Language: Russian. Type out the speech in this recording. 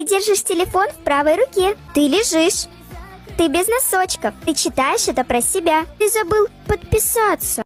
Держишь телефон в правой руке. Ты лежишь. Ты без носочков. Ты читаешь это про себя. Ты забыл подписаться.